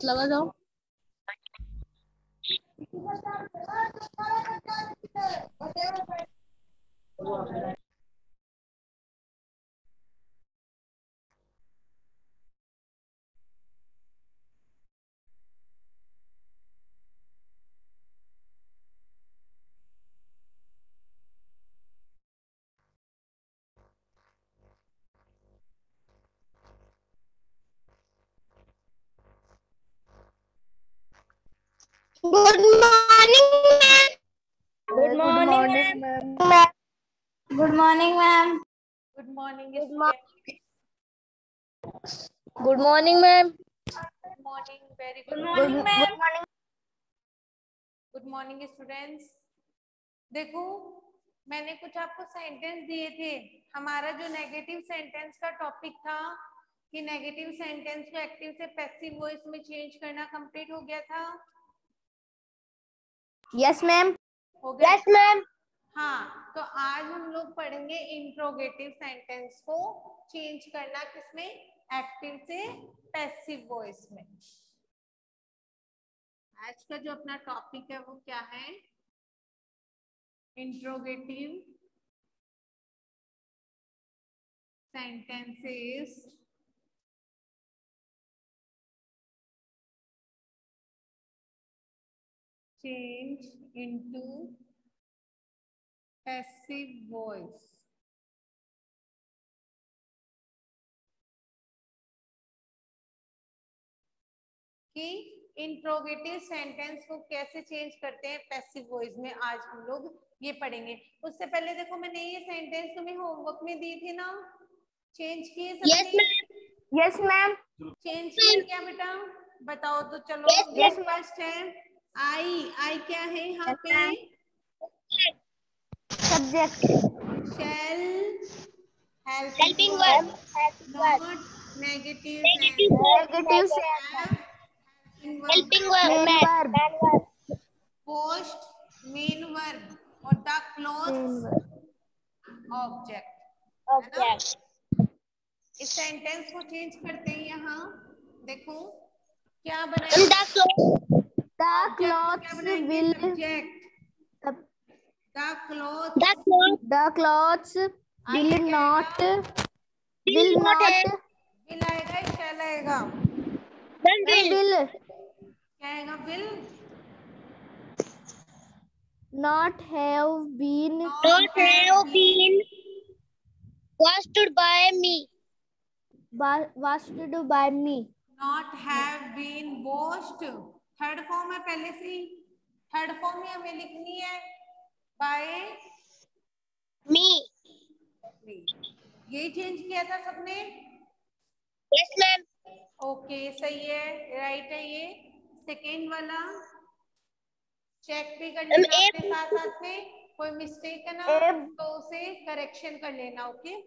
हाथ लगा जाओ। Morning Good morning. Good morning ma'am good morning very good good morning morning good morning students देखो मैंने कुछ आपको सेंटेंस दिए थे। हमारा जो नेगेटिव सेंटेंस का टॉपिक था कि नेगेटिव सेंटेंस को एक्टिव से पैसिव वॉइस में चेंज करना कंप्लीट हो गया था? यस मैम हो गया यस मैम हाँ तो आज हम लोग पढ़ेंगे इंट्रोगेटिव सेंटेंस को चेंज करना किसमें? एक्टिव से पैसिव वॉइस में। आज का जो अपना टॉपिक है वो क्या है? Interrogative sentences change into passive voice. कि इंट्रोगेटिव सेंटेंस को कैसे चेंज करते हैं पैसिव वॉइस में? आज हम लोग ये पढ़ेंगे। उससे पहले देखो मैंने ये सेंटेंस तुम्हें होमवर्क में दी थी ना? चेंज किए yes ma'am yes ma'am change किया क्या बेटा? बताओ तो चलो। Yes, फ़र्स्ट है आई आई क्या है यहाँ Yes, पे ma'am. Subject shall helping verb not negative negative से helping main verb post main verb और द क्लोज ऑब्जेक्ट ऑब्जेक्ट इस सेंटेंस को चेंज करते हैं यहाँ। देखो क्या बनाया the clothes will subject the cloth the cloth the cloths will not will not will आएगा शैल आएगा विल क्या आएगा will not have been Not have been washed by me washed by me not have been washed third form है पहले से ही third form में हमें लिखनी है बाय me. यही चेंज किया था सबने? Yes ma'am. ओके सही है. राइट है ये. सेकेंड वाला. चेक भी कर लेना अपने साथ साथ में. कोई मिस्टेक है ना तो उसे करेक्शन कर लेना ओके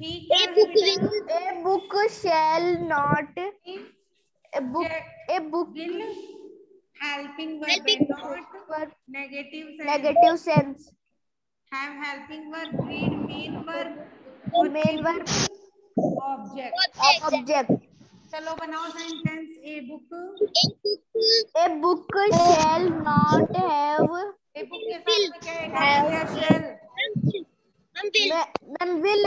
ठीक a है book बेटा? will a book shall not helping verb Helping not verb negative sense negative sense have helping verb read main verb main verb object object चलो बनाओ sentence a book a book shall not have A book के साथ क्या है shell ma'am will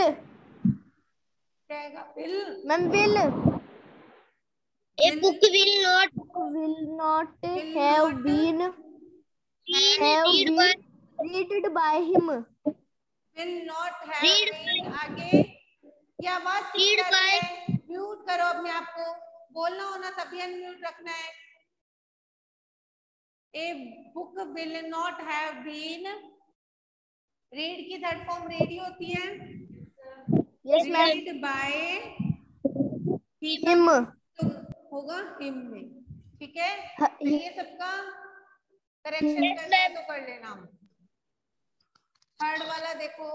क्या आएगा bill will A book will not will not have not been have been read by him will not have Read been आगे ये आवाज़ Read by- mute करो अपने आप को बोलना होना तभी अनम्यूट रखना है a book will not have been read की थर्ड फॉर्म रेडी होती है yes ma'am read by him तो होगा हिम में। ठीक है? हाँ, तो ये सबका करेक्शन करना है तो कर लेना। थर्ड वाला देखो।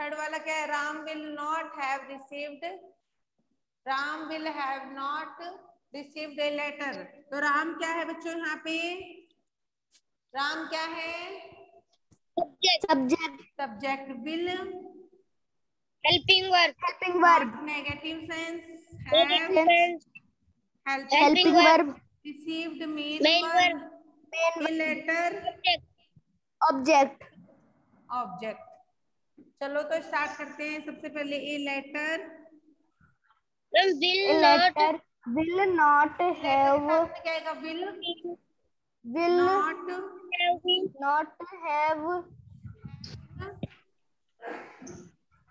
थर्ड वाला क्या है? Ram will not have received Ram will have not received a letter तो राम क्या है बच्चों यहाँ पे? राम क्या है? Subject subject will helping verb helping verb negative sense Negative sense. Help helping helping verb received main, Main verb. Main a letter object. Object चलो तो स्टार्ट करते हैं सबसे पहले a letter will not letter will not have क्या आएगा will will not have been not have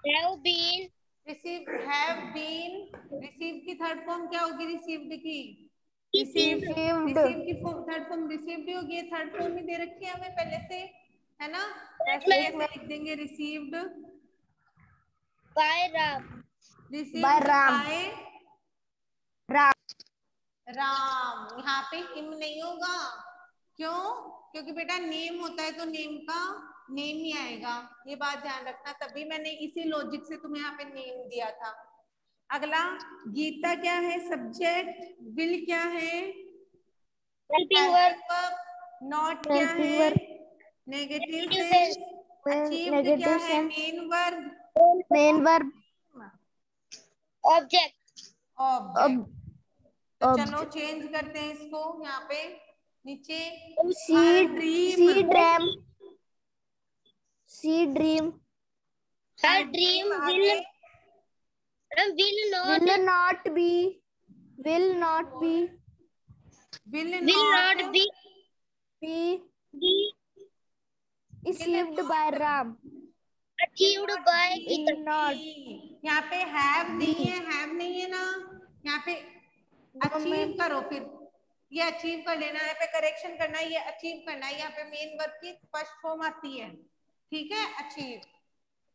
have been receive have been receive की third form क्या होगी? रिसीव्ड की। Received. Received रिसीव की थर्ड फॉर्म रिसीव्ड ही होगी। थर्ड फॉर्म ही दे रखी है हमें पहले से है ना? ऐसे ऐसे लिख देंगे received by Ram. Received by Ram. Ram यहाँ पे हिम नहीं होगा। क्यों? क्योंकि बेटा नेम होता है तो नेम का। नेम ही आएगा ये बात ध्यान रखना तभी मैंने इसी लॉजिक से तुम्हें यहाँ पे नेम दिया था। अगला गीता क्या है? सब्जेक्ट विल क्या है? नॉट क्या है? नेगेटिव. अचीव्ड क्या है? Main verb verb. Object. Object तो चलो चेंज करते हैं इसको यहाँ पे। नीचे see dream. See dream Her dream will will not will not be will not be will will not be be be achieved by Ram achieved by will not यहाँ पे हैव नहीं है हैव नहीं है ना यहाँ पे अचीव करो फिर ये अचीव कर लेना यहाँ पे करेक्शन करना है ये अचीव करना है यहाँ पे मेन वर्ब की फ़र्स्ट फॉर्म आती है ठीक है? अचीव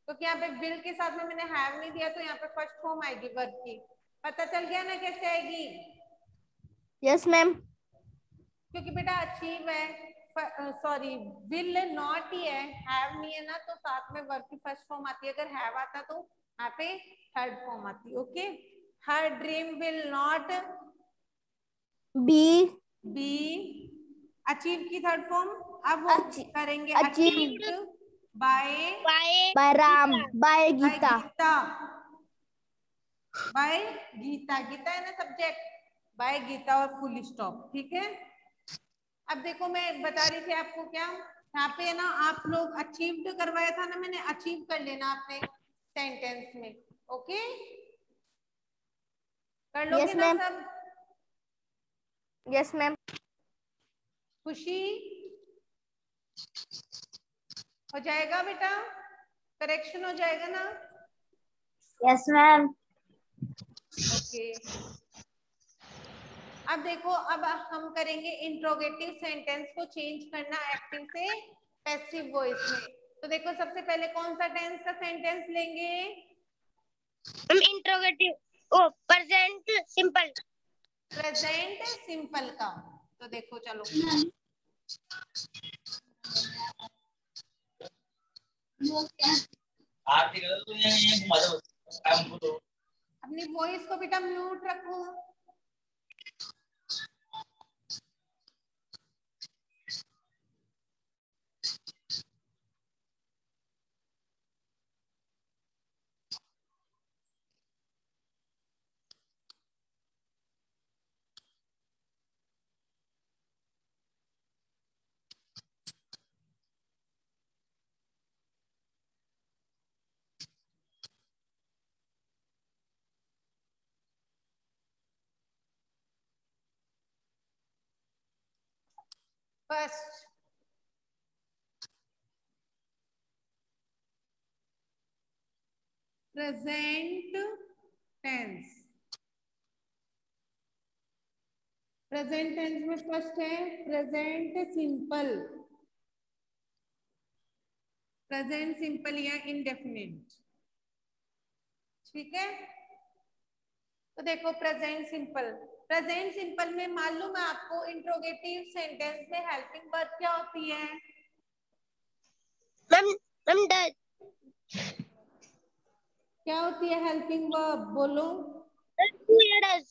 क्योंकि यहाँ पे बिल के साथ में मैंने हैव नहीं दिया तो यहाँ पे फ़र्स्ट फॉर्म आएगी वर्ब की। पता चल गया ना कैसे आएगी? Yes ma'am. क्योंकि बेटा अचीव है सॉरी विल नॉट ही है हैव नहीं है ना तो साथ में वर्ब की फ़र्स्ट फॉर्म आती है। अगर हैव आता तो यहाँ पे थर्ड फॉर्म आती है okay her dream will not be be achieve की थर्ड फॉर्म अब करेंगे achieved. By by by Ram. By by Gita Gita by Gita Gita है ना सब्जेक्ट बाय गीता और फुल स्टॉप ठीक है? अब देखो मैं बता रही थी आपको क्या? यहाँ पे ना आप लोग अचीव्ड करवाया था ना मैंने अचीव कर लेना आपने सेंटेंस में. ओके कर लोगे Yes, ना. सब? Yes ma'am Khushi? हो जाएगा बेटा? करेक्शन हो जाएगा ना? Yes ma'am. ओके अब देखो अब हम करेंगे इंट्रोगेटिव सेंटेंस को चेंज करना एक्टिव से पैसिव वॉइस में। तो देखो सबसे पहले कौन सा टेंस का सेंटेंस लेंगे? हम interrogative oh present simple. Present simple का। तो देखो चलो। अपनी वॉइस को बेटा म्यूट रखो। First present tense present tense में फ़र्स्ट है प्रेजेंट सिंपल प्रेजेंट सिंपल या इंडेफिनिट ठीक है? तो देखो प्रेजेंट सिंपल प्रेजेंट सिंपल में मालूम है आपको इंट्रोगेटिव सेंटेंस में हेल्पिंग वर्ब क्या होती है? Ma'am does क्या होती है हेल्पिंग वर्ब बोलो। Who does.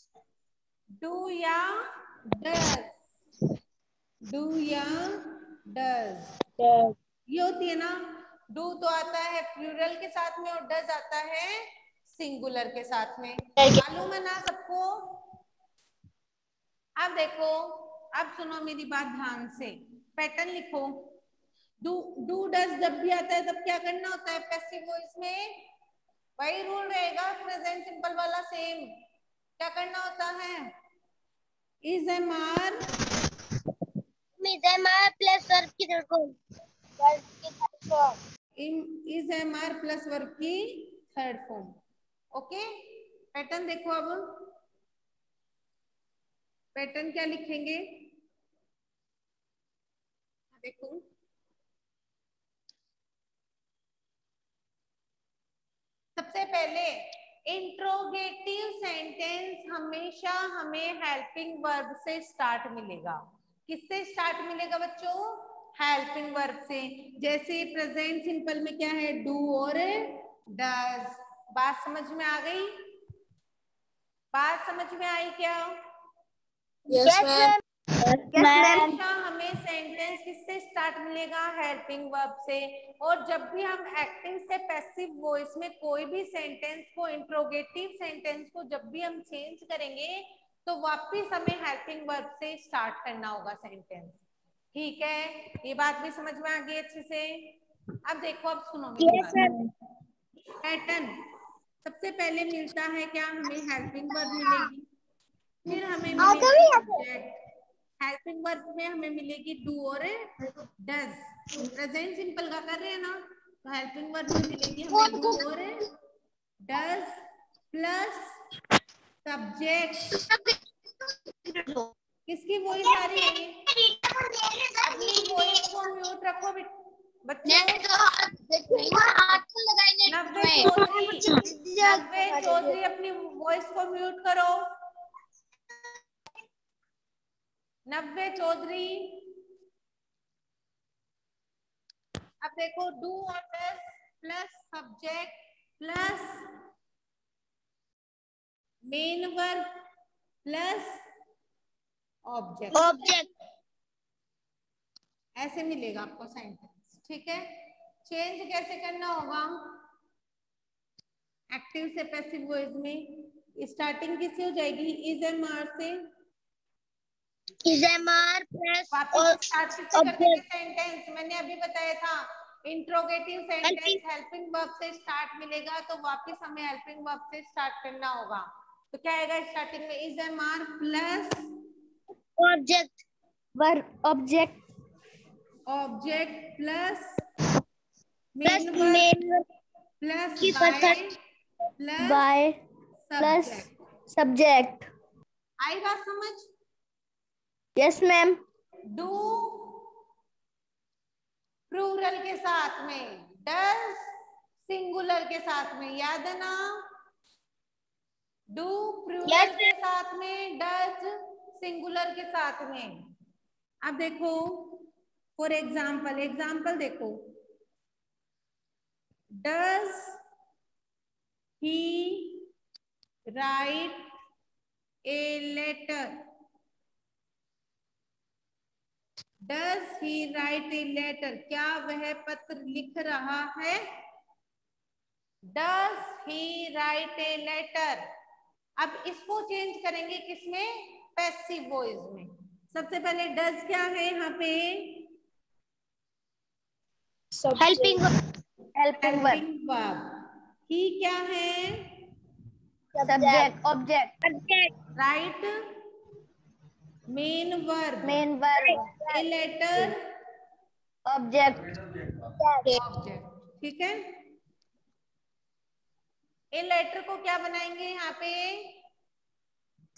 डू या डज डू या डज ये होती है ना डू तो आता है प्लूरल के साथ में और डज आता है सिंगुलर के साथ में। मालूम है ना सबको? अब देखो अब सुनो मेरी बात ध्यान से। पैटर्न लिखो। डू डू डज जब भी आता है तब क्या करना होता है? पैसिव वॉइस में वही रूल रहेगा प्रेजेंट सिंपल वाला सेम क्या करना होता है? Is am are Is am I plus verb की third form. Is am are plus verb की थर्ड फॉर्म ओके पैटर्न देखो अब। पैटर्न क्या लिखेंगे? देखो। सबसे पहले इंट्रोगेटिव सेंटेंस हमेशा हमें हेल्पिंग वर्ब से स्टार्ट मिलेगा। किससे स्टार्ट मिलेगा बच्चों? हेल्पिंग वर्ब से। जैसे प्रेजेंट सिंपल में क्या है? डू और डज बात समझ में आ गई? बात समझ में आई क्या? Yes, ma'am. हमेशा हमें सेंटेंस किससे स्टार्ट मिलेगा? हेल्पिंग वर्ब से। और जब भी हम एक्टिव से पैसिव वॉइस में कोई भी सेंटेंस को इंट्रोगेटिव सेंटेंस को जब भी हम चेंज करेंगे तो वापस हमें हेल्पिंग वर्ब से स्टार्ट करना होगा सेंटेंस ठीक है? ये बात भी समझ में आ गई अच्छे से? अब देखो अब सुनो Yes, पैटर्न सबसे पहले मिलता है क्या? हमें हेल्पिंग वर्ब मिलेगी। फिर हमें हाँ, हेल्पिंग वर्ब में हमें मिलेगी डू और डज प्रेजेंट सिंपल का कर रहे हैं ना तो हेल्पिंग वर्ब में मिलेगी हमें डू और डज प्लस सब्जेक्ट किसकी वॉइस आ रही है? अपनी वॉइस को म्यूट रखो बच्चों? नब्बे चौधरी। अपनी वॉइस को म्यूट करो। नब्बे चौधरी। अब देखो डू और does plus subject plus main verb plus object object ऐसे मिलेगा आपको सेंटेंस ठीक है? चेंज कैसे करना होगा? एक्टिव से पैसिव वॉइस में। स्टार्टिंग किससे हो जाएगी? इज़ एम आर से। स्टार्ट किससे करते object. सेंटेंस मैंने अभी बताया था। इंट्रोगेटिव सेंटेंस हेल्पिंग वर्ब से स्टार्ट मिलेगा तो वापस हमें हेल्पिंग वर्ब से स्टार्ट करना होगा। तो क्या आएगा स्टार्टिंग में? Is am are plus object verb object object plus Plus main verb plus की by plus by plus subject subject आई बात समझ? यस मैम डू प्लूरल के साथ में डज सिंगुलर के साथ में याद है ना? डू प्लूरल Yes, के साथ में डज सिंगुलर के साथ में। अब देखो फॉर एग्ज़ाम्पल एग्ज़ाम्पल देखो। Does he write a letter does he write a letter क्या वह पत्र लिख रहा है? Does he write a letter अब इसको चेंज करेंगे किसमें? पैसिव वॉइस में। सबसे पहले डज क्या है यहाँ पे? Helping verb. Helping helping verb ही क्या है? Subject object Object. Right main verb main verb a letter object object ठीक है? ए लेटर को क्या बनाएँगे यहाँ पे?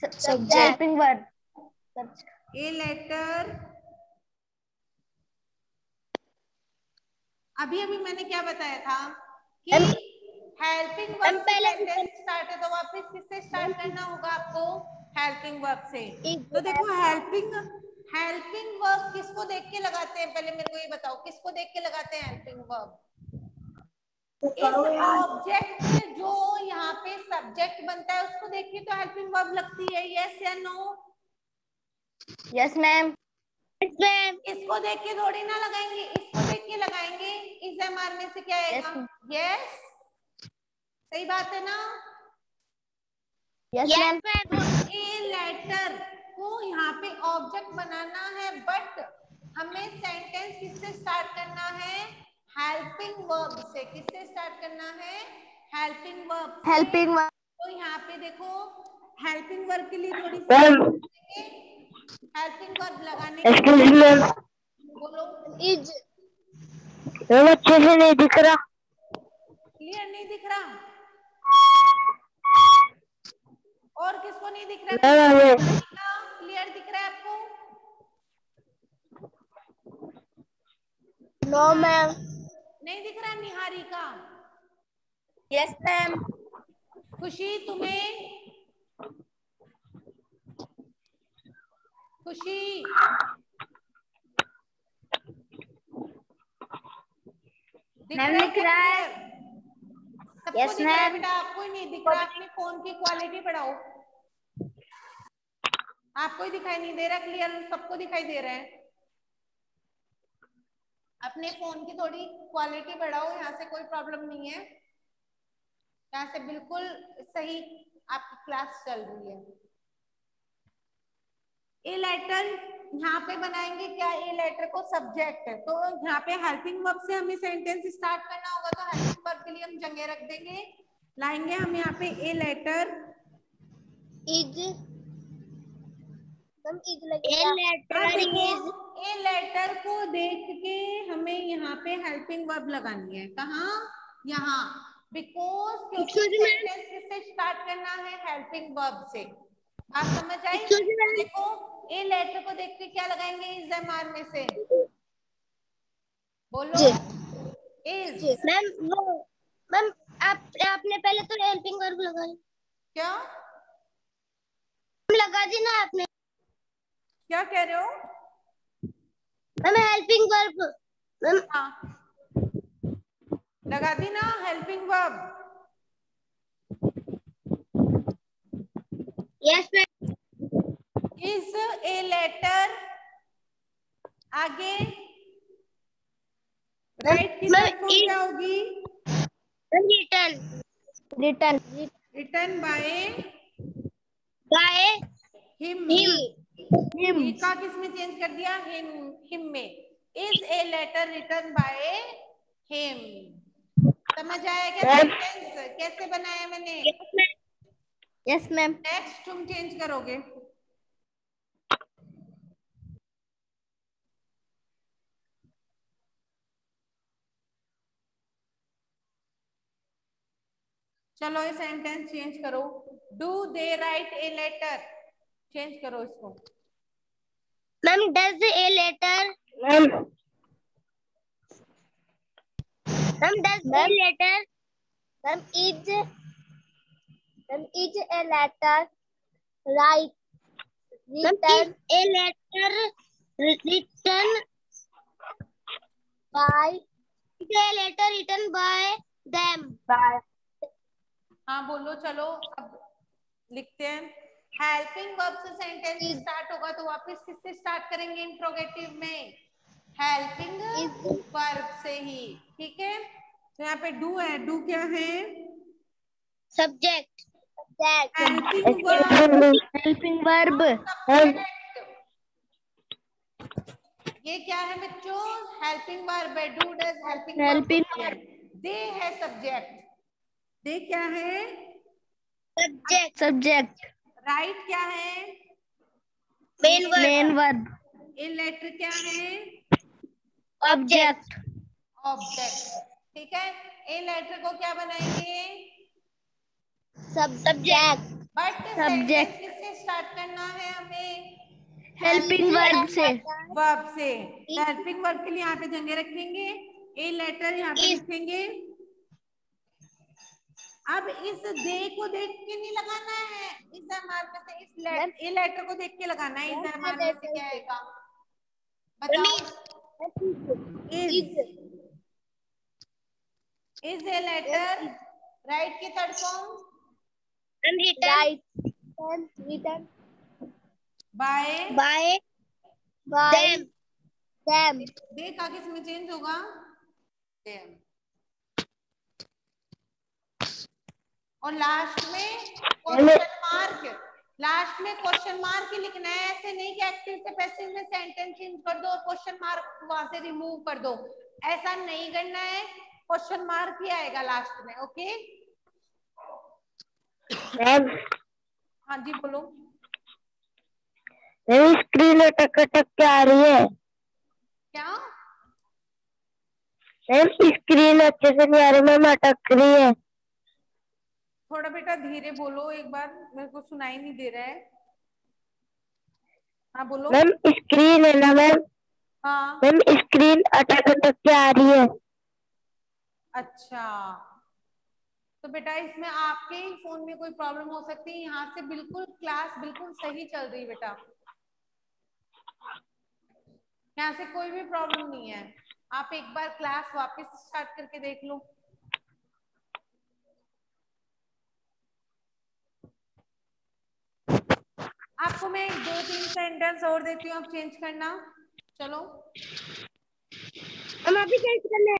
हेल्पिंग वर्ब ए लेटर अभी अभी मैंने क्या बताया था? कि हेल्पिंग वर्ब से सेंटेंस स्टार्ट है तो वापस किससे स्टार्ट करना होगा आपको? हेल्पिंग वर्ब से। तो देखो हेल्पिंग हेल्पिंग वर्ब किसको देख के लगाते हैं? पहले मेरे को ये बताओ किसको देख के लगाते हैं हेल्पिंग वर्ब इस ऑब्जेक्ट में जो यहाँ पे सब्जेक्ट बनता है उसको देख के तो हेल्पिंग वर्ब लगती है। यस या नो यस मैम Yes. इसको देख के थोड़ी ना लगाएँगे। इसको देख के लगाएँगे। इस एम आर में से क्या आएगा? यस सही बात है ना? Yes Yes, ma'am ma'am. A letter को यहाँ पे ऑब्जेक्ट बनाना है बट हमें सेंटेंस किससे स्टार्ट करना है? हेल्पिंग वर्ब से किससे स्टार्ट करना है? हेल्पिंग वर्ब हेल्पिंग वर्ब तो यहाँ पे देखो हेल्पिंग वर्ब के लिए थोड़ी हेल्पिंग वर्ब लगाने बोलो। इज़ अच्छे से नहीं दिख रहा। क्लियर नहीं दिख रहा? और किसको नहीं दिख रहा हमें क्लियर दिख रहा है आपको? नो no, मैम नहीं दिख रहा Niharika yes ma'am Khushi तुम्हें? खुशी। दिख रहा है। सबको Yes, दिख रहा है. बेटा आपको ही नहीं दिख रहा अपने फ़ोन की क्वालिटी बढ़ाओ आपको ही दिखाई नहीं दे रहा क्लियर सबको दिखाई दे रहा है। अपने फ़ोन की थोड़ी क्वालिटी बढ़ाओ यहाँ से कोई प्रॉब्लम नहीं है। यहाँ से बिल्कुल सही आपकी क्लास चल रही है। ए लेटर यहाँ पे बनाएँगे क्या ए लेटर को सब्जेक्ट है? तो यहाँ पे हेल्पिंग वर्ब से हमें सेंटेंस स्टार्ट करना होगा तो वर्ब के लिए हम जगह रख देंगे। लाएँगे हम यहाँ पे a letter is ma'am is लगेगा लेटर इज़ ए लेटर को देख के हमें यहाँ पे हेल्पिंग वर्ब लगानी है। कहाँ? यहाँ। बिकॉज़ क्योंकि किससे स्टार्ट करना है? हेल्पिंग वर्ब से। आप समझ आई. देखो ए लेटर को देख के क्या लगाएँगे? इज़ एम आर में से। बोलो। जी। इज़ मैम वो मैम आप आपने पहले तो हेल्पिंग वर्ब लगाई क्या? लगा दी ना आपने। क्या कह रहे हो? मैम हेल्पिंग वर्ब मैम हाँ। लगा दी ना helping verb yes ma'am is a letter आगे। राइट की is- क्या होगी return return return by by him him का किसमें चेंज कर दिया? हिम हिम में. Is a letter return by him समझ आया क्या? सेंटेंस कैसे बनाया मैंने? यस मैम नेक्स्ट तुम चेंज करोगे. चलो ये सेंटेंस चेंज करो. Do they write a letter change करो इसको. Ma'am does a letter ma'am ma'am does a letter ma'am is ma'am is a letter write written a letter written by a letter written by them हाँ बोलो चलो अब लिखते हैं। Helping verb से sentence start होगा तो वापस किससे स्टार्ट करेंगे इंट्रोगेटिव में? हेल्पिंग वर्ब से ही ठीक है? तो यहाँ पे डू है डू क्या है? Subject subject helping verb helping verb ये क्या है बच्चों? हेल्पिंग वर्ब है do does helping Helping they है। सब्जेक्ट दे क्या है? सब्जेक्ट सब्जेक्ट राइट क्या है? Main word main verb a letter क्या है? ऑब्जेक्ट ऑब्जेक्ट ठीक है? ए लेटर को क्या बनाएँगे? सब सब्जेक्ट बट सब्जेक्ट किससे स्टार्ट करना है हमें? हेल्पिंग वर्ब से. वर्ब से। हेल्पिंग वर्ब के लिए यहाँ पे जगह रखेंगे। ए लेटर यहाँ पे. लिखेंगे। अब इस दे को देख के नहीं लगाना है। इस में से इस लेटर ए लेटर को देख के लगाना है। इस में से क्या आएगा? बताओ। Is is a letter write की third form written written by by by them देख आगे इसमें चेंज होगा. और लास्ट में क्वेश्चन मार्क लास्ट में क्वेश्चन मार्क ही लिखना है ऐसे नहीं कि एक्टिव से पैसिव में सेंटेंस चेंज कर दो और क्वेश्चन मार्क वहाँ से रिमूव कर दो। ऐसा नहीं करना है क्वेश्चन मार्क ही आएगा लास्ट में ओके मैम हाँ जी बोलो। मेरी स्क्रीन अटक अटक के आ रही है। क्या? मैम स्क्रीन अच्छे से नहीं आ रही मैम अटक रही है। थोड़ा बेटा धीरे बोलो एक बार मेरे को सुनाई नहीं दे रहा है। हाँ बोलो। मैम स्क्रीन है ना मैम? हाँ। मैम स्क्रीन अटक अटक के आ रही है। अच्छा। तो बेटा इसमें आपके ही फ़ोन में कोई प्रॉब्लम हो सकती है? यहाँ से बिल्कुल क्लास बिल्कुल सही चल रही है बेटा। यहाँ से कोई भी प्रॉब्लम नहीं है। आप एक बार क्लास वापस स्टार्ट करके देख लो। आपको मैं दो तीन सेंटेंस और देती हूँ आप चेंज करना। चलो। हम अभी चेंज करना है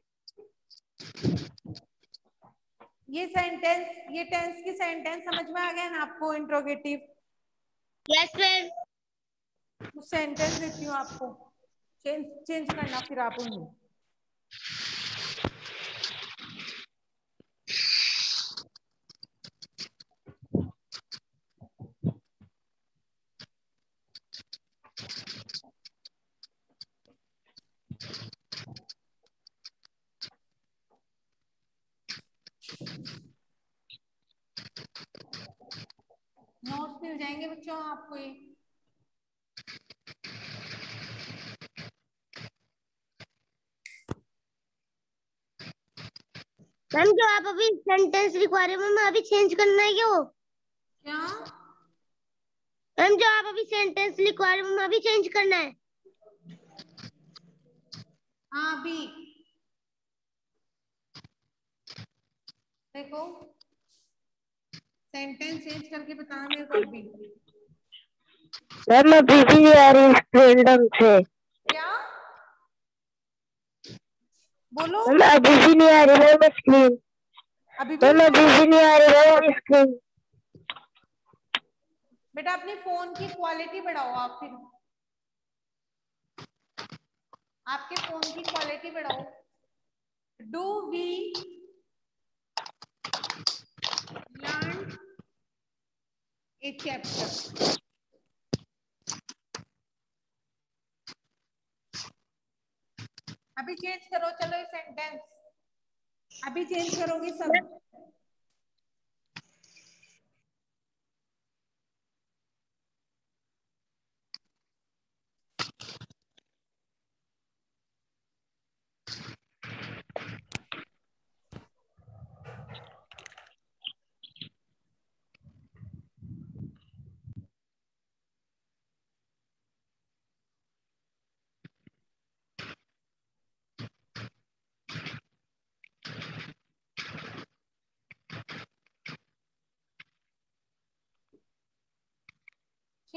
ये सेंटेंस ये टेंस की सेंटेंस समझ में आ गया ना आपको इंट्रोगेटिव यस मैम सेंटेंस देती हूँ आपको। चेंज चेंज करना फिर आप उन्हें नोट्स मिल जाएँगे बच्चों आपको ये? मैम जो आप अभी सेंटेंस लिखवा रहे हो मैम अभी चेंज करना है क्या वो? क्या? मैम जो आप अभी सेंटेंस लिखवा रहे हो मैम अभी चेंज करना है। हाँ अभी। देखो। सेंटेंस चेंज करके बताना मेरे को अभी। भी नहीं आ रही स्क्रीन ढंग से। क्या? बोलो। अभी भी नहीं आ रही मैम स्क्रीन अभी मैम अभी भी नहीं आ रही मैम स्क्रीन बेटा अपने फ़ोन की क्वालिटी बढ़ाओ आप फिर। आपके फ़ोन की क्वालिटी बढ़ाओ। Do we learn a chapter. अभी चेंज करो चलो ये सेंटेंस अभी चेंज करोगे सब?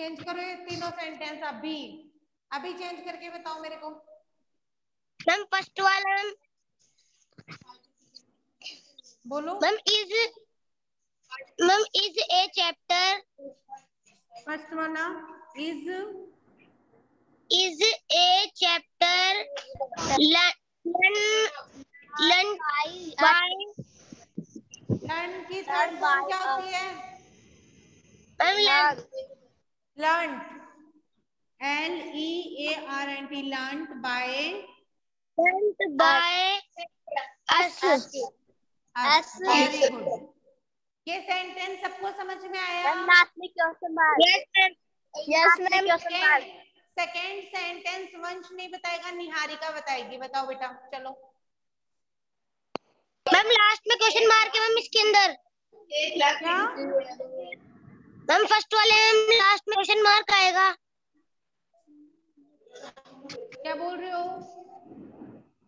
चेंज करो ये तीनों सेंटेंस अभी। अभी चेंज करके बताओ मेरे को। मैम फ़र्स्ट वाला मैम बोलो। Ma'am is ma'am is a chapter first वाला is is a chapter learn learn by learn की थर्ड फॉर्म क्या होती है? Ma'am L E A R N T learn by learn by us very good ये sentence सबको समझ में आया? Yes ma'am yes ma'am second sentence Vansh नहीं बताएगा निहारिका बताएगी। बताओ बेटा चलो। मैम लास्ट में क्वेश्चन मार्क है मैम इसके अंदर। क्या? मैम फ़र्स्ट वाले में लास्ट में क्वेश्चन मार्क आएगा। क्या बोल रहे हो?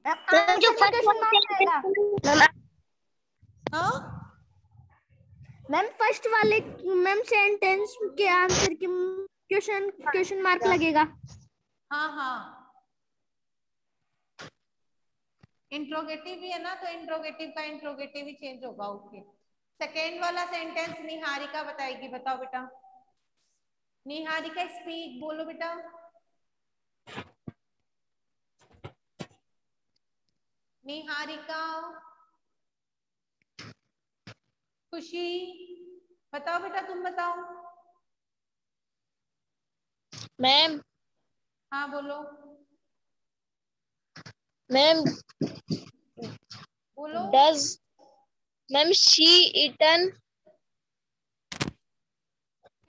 मैम जो फ़र्स्ट वाला हाँ? मैम फ़र्स्ट वाले मैम सेंटेंस के आंसर के क्वेश्चन क्वेश्चन मार्क लगेगा। हाँ हाँ। इंट्रोगेटिव भी है ना तो इंट्रोगेटिव का इंट्रोगेटिव ही चेंज होगा ओके सेकेंड वाला सेंटेंस निहारिका बताएगी। बताओ बेटा। निहारिका स्पीक बोलो बेटा। निहारिका खुशी। बताओ बेटा तुम बताओ। मैम हाँ बोलो। मैम बोलो। Does ma'am she eaten.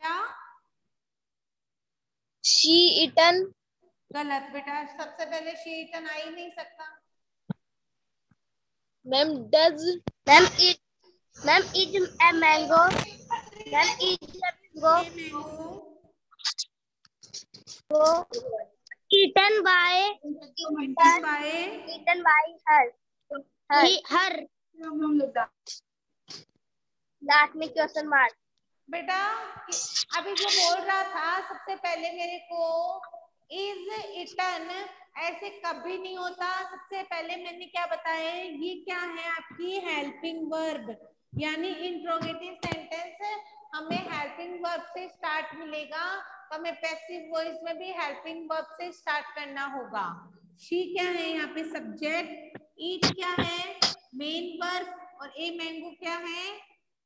क्या? She eaten. गलत बेटा सबसे पहले शीटन आ ही नहीं सकता। Ma'am does ma'am eat ma'am eat a mango. Ma'am eat mango. eaten by by eaten by her last में क्वेश्चन मार्क। बेटा, अभी जो बोल रहा था, सबसे पहले मेरे को, इज़ इटन? ऐसे कभी नहीं होता। सबसे पहले मैंने क्या बताया ये क्या है आपकी हेल्पिंग वर्ब यानी इंट्रोगेटिव सेंटेंस हमें हेल्पिंग वर्ब से स्टार्ट मिलेगा। तो हमें पैसिव वॉइस में भी हेल्पिंग वर्ब से स्टार्ट करना होगा। शी क्या है यहाँ पे सब्जेक्ट ईट क्या है? मेन वर्ब और ए मैंगो क्या है?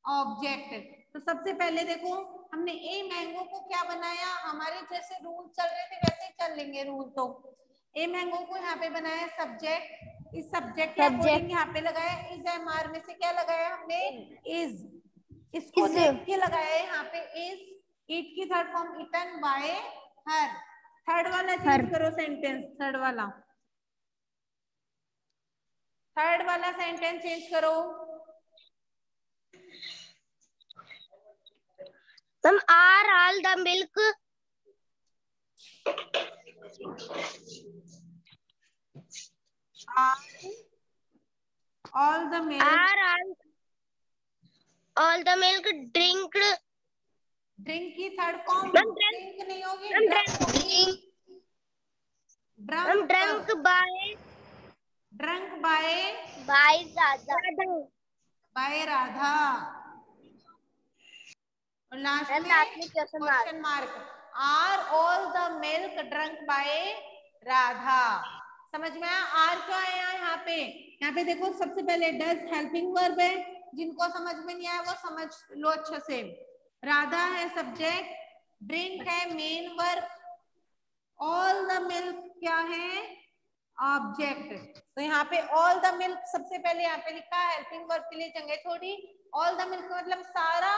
ऑब्जेक्ट तो सबसे पहले देखो हमने ए मैंगो को क्या बनाया? हमारे जैसे रूल चल रहे थे वैसे चल लेंगे रूल तो। ए मैंगो को यहाँ पे बनाया सब्जेक्ट इस सब्जेक्ट के अकॉर्डिंग यहाँ पे लगाया इज़ एम आर में से क्या लगाया हमने? इज़ इसको. के लगाया है यहाँ पे इज़ इट की third form eaten by her third वाला चेंज करो सेंटेंस थर्ड वाला। थर्ड वाला सेंटेंस चेंज करो। Ma'am are all the milk. all the milk are all all the milk drink. Drink की थर्ड फॉर्म drink- नहीं होगी drunk होगी ma'am drunk by? By दादा बाय राधा। और लास्ट मैम में लास्ट में question mark question mark are all the milk drunk by Radha? समझ में आया? आर क्यों आया यहाँ पे? यहाँ पे देखो सबसे पहले डज हेल्पिंग वर्ब है। जिनको समझ में नहीं आया वो समझ लो अच्छे से। राधा है सब्जेक्ट ड्रिंक है main verb all the milk क्या है? ऑब्जेक्ट तो यहाँ पे ऑल द मिल्क सबसे पहले यहाँ पे लिखा है हेल्पिंग वर्ब के लिए जगह छोड़ी। ऑल द मिल्क मतलब सारा।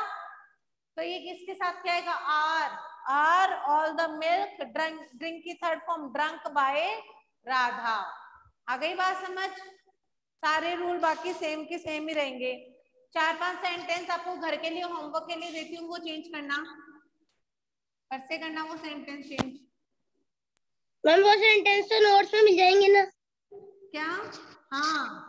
तो ये किसके साथ क्या आएगा? Are are all the milk drunk drink की third form drunk by Radha आ गई बात समझ? सारे रूल बाकी सेम के सेम ही रहेंगे। चार, पाँच सेंटेंस आपको घर के लिए होमवर्क के लिए देती हूँ, वो चेंज करना। घर से करना वो सेंटेंस चेंज मैम वो सेंटेंस तो नोट्स में मिल जाएँगे ना। क्या? हाँ।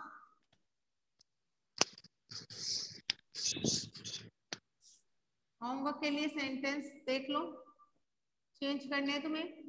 होमवर्क के लिए सेंटेंस देख लो। चेंज करने हैं तुम्हें।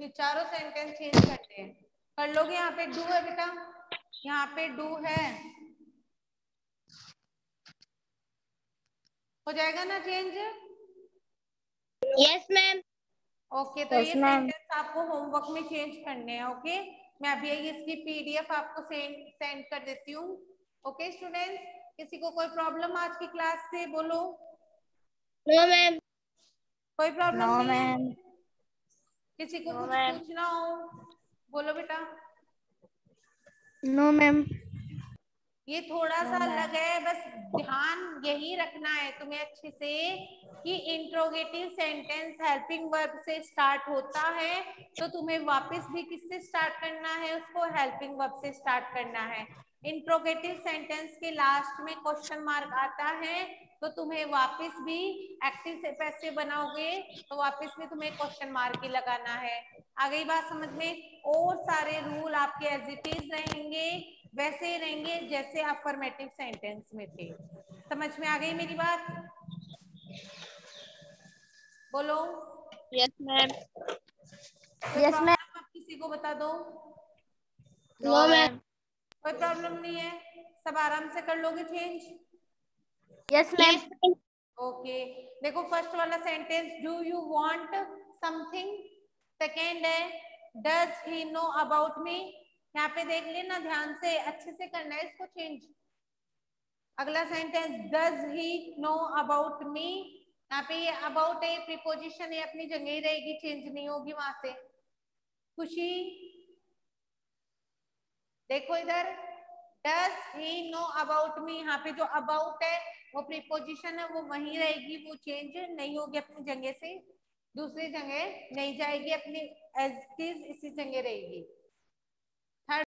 ये चारों सेंटेंस चेंज करते हैं। कर लोगे यहाँ पे डू है बेटा? यहाँ पे डू है। हो जाएगा ना चेंज यस मैम ओके तो Yes, ये सेंटेंस आपको होमवर्क में चेंज करने हैं ओके मैं अभी इसकी पीडीएफ आपको सेंड सेंड कर देती हूँ ओके स्टूडेंट्स किसी को कोई प्रॉब्लम आज की क्लास से बोलो। नो no, मैम कोई प्रॉब्लम नो नहीं? मैम किसी को No, कुछ पूछना हो? बोलो बेटा। नो मैम ये थोड़ा No, सा. अलग है बस ध्यान यही रखना है तुम्हें अच्छे से कि इंट्रोगेटिव सेंटेंस हेल्पिंग वर्ब से स्टार्ट होता है तो तुम्हें वापस भी किससे स्टार्ट करना है? उसको हेल्पिंग वर्ब से स्टार्ट करना है। इंट्रोगेटिव सेंटेंस के लास्ट में क्वेश्चन मार्क आता है तो तुम्हें वापस भी एक्टिव से पैसे बनाओगे तो वापस भी तुम्हें क्वेश्चन मार्क ही लगाना है। आ गई बात समझ में? और सारे रूल आपके एज इट इज़ रहेंगे वैसे ही रहेंगे जैसे अफर्मेटिव सेंटेंस में थे। समझ में आ गई मेरी बात? बोलो। यस मैम कोई Yes, problem? आप किसी को बता दो। नो मैम कोई प्रॉब्लम नहीं है? सब आराम से कर लोगे चेंज यस मैम ओके देखो फ़र्स्ट वाला sentence do you want something second है does he know about me यहाँ पे देख लेना, ध्यान से, अच्छे से करना है इसको चेंज अगला sentence does he know about me यहाँ पे ये अबाउट है प्रीपोजिशन है, अपनी जगह ही रहेगी चेंज नहीं होगी वहाँ से. खुशी. देखो इधर. Does he know about me यहाँ पे जो अबाउट है, वो प्रीपोजिशन है, वो वही रहेगी, वो चेंज नहीं होगी अपनी जगह से, दूसरी जगह नहीं जाएगी अपनी एज इसी जगह रहेगी।